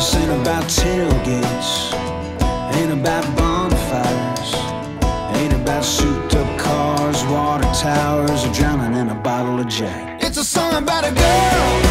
about tailgates, ain't about bonfires, ain't about souped up cars, water towers, or drowning in a bottle of Jack. It's a song about a girl